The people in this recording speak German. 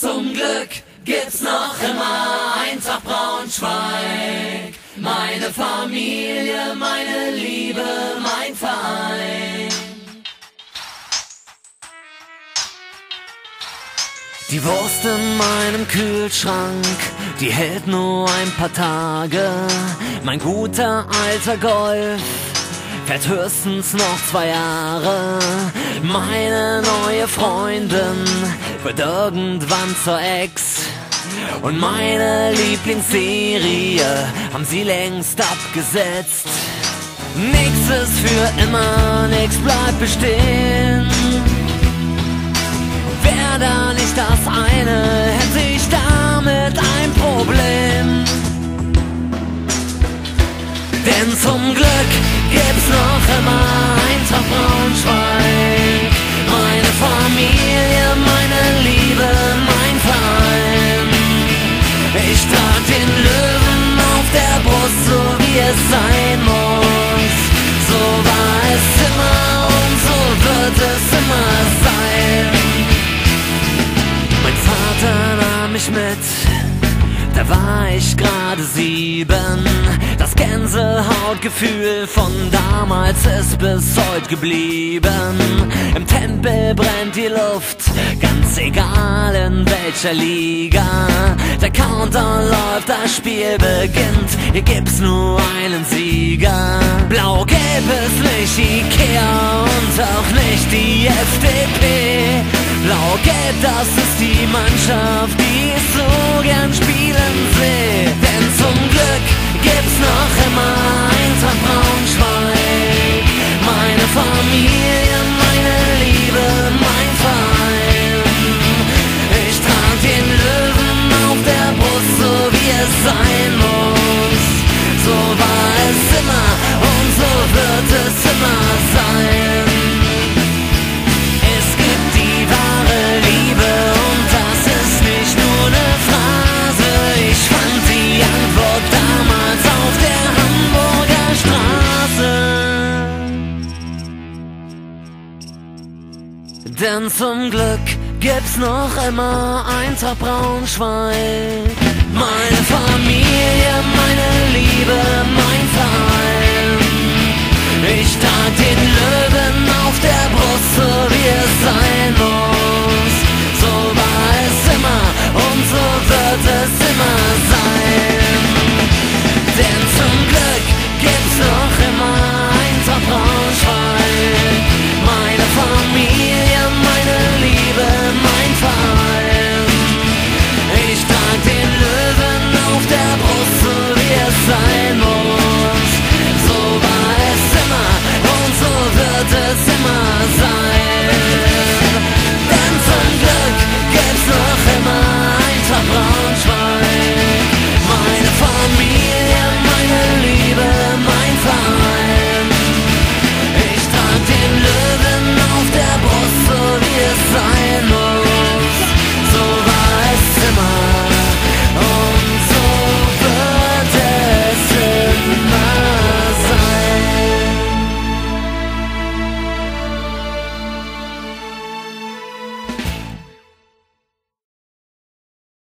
Zum Glück gibt's noch immer Eintracht Braunschweig. Meine Familie, meine Liebe, mein Verein. Die Wurst in meinem Kühlschrank, die hält nur ein paar Tage. Mein guter alter Golf fährt höchstens noch zwei Jahre. Meine neue Freundin wird irgendwann zur Ex. Und meine Lieblingsserie haben sie längst abgesetzt. Nix ist für immer, nix bleibt bestehen. Wär da nicht das eine, hätte ich damit ein Problem. Denn zum Glück gibt's noch immer Eintracht Braunschweig. Es immer sein. Mein Vater nahm mich mit, da war ich gerade sieben. Das Gänsehautgefühl von damals ist bis heute geblieben. Im Tempel brennt die Luft, ganz egal in welcher Liga. Der Countdown läuft, das Spiel beginnt, hier gibt's nur einen Sieger. Blau-Gelb ist nicht Ikea und auch nicht die FDP. Blau-Gelb, das ist die Mannschaft, die Denn zum Glück gibt's noch immer Eintracht Braunschweig. Meine Familie, meine Liebe,